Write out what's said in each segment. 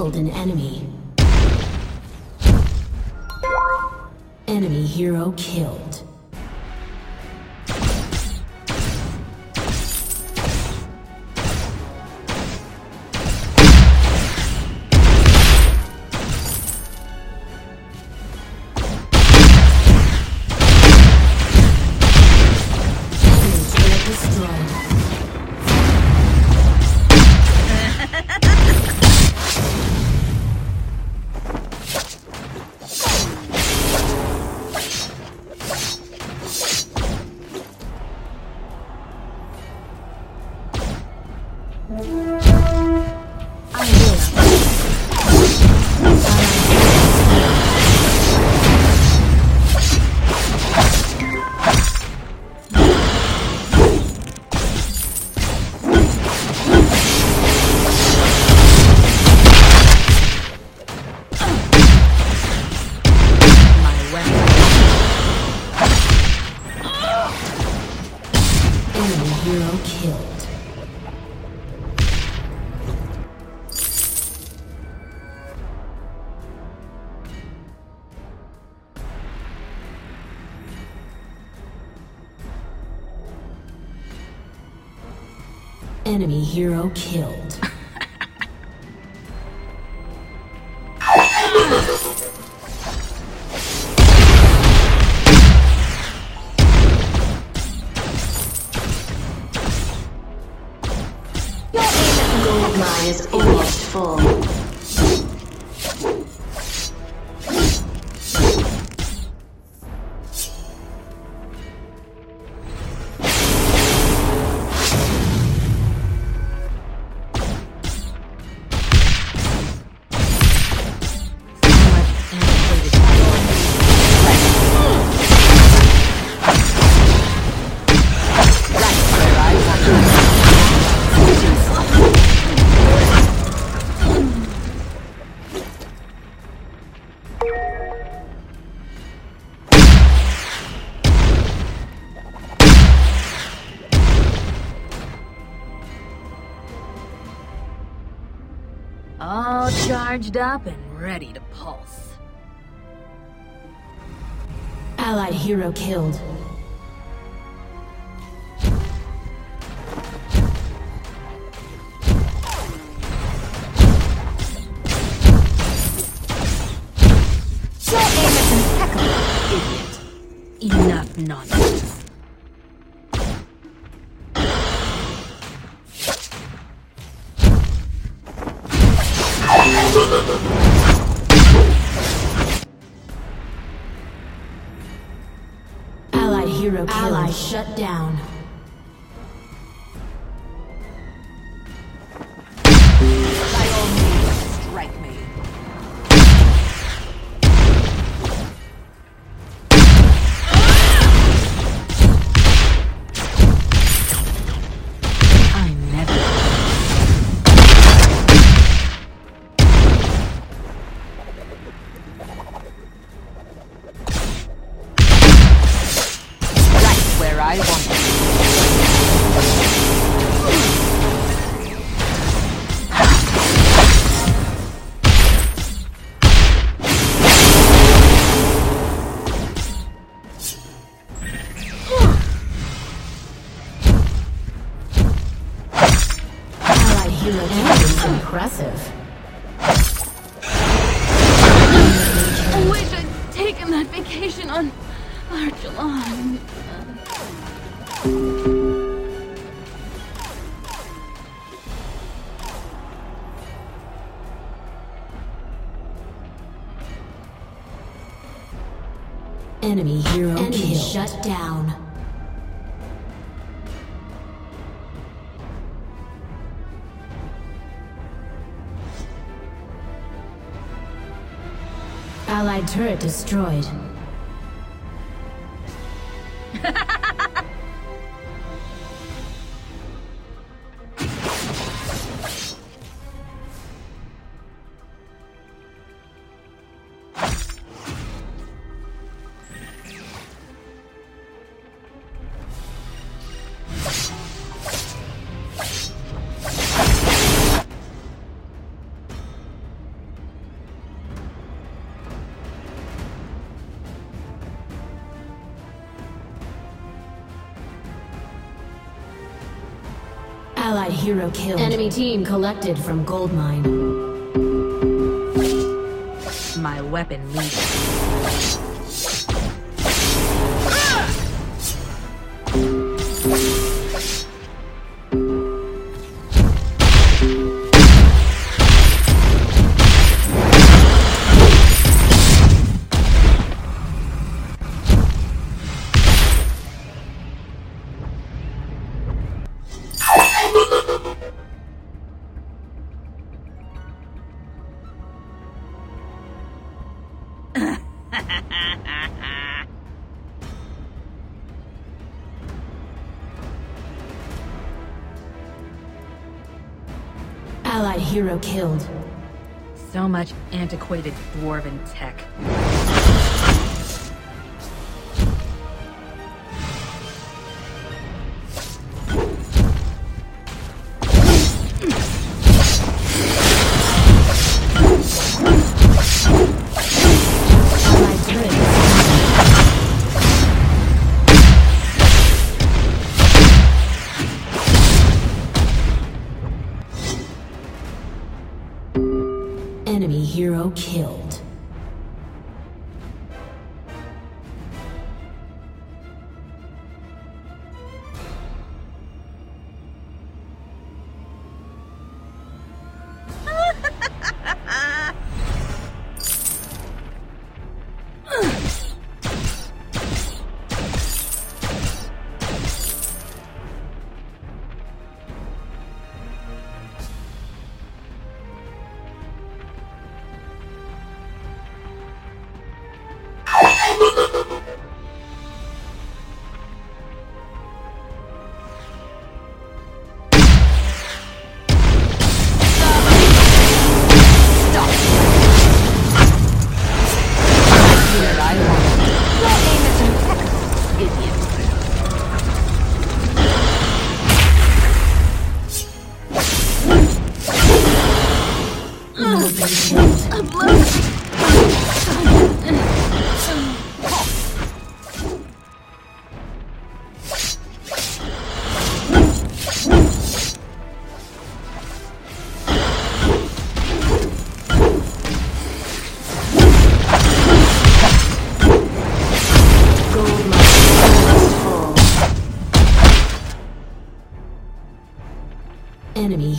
killed an enemy. Enemy hero killed. Enemy hero killed. Enemy hero killed. Charged up and ready to pulse. Allied hero killed. Ally shut down. right one. Enemy hero Enemy kill. shut down. Allied turret destroyed. Allied hero killed. Enemy team collected from gold mine. My weapon leads. Hero killed. So much antiquated dwarven tech.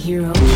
Hero.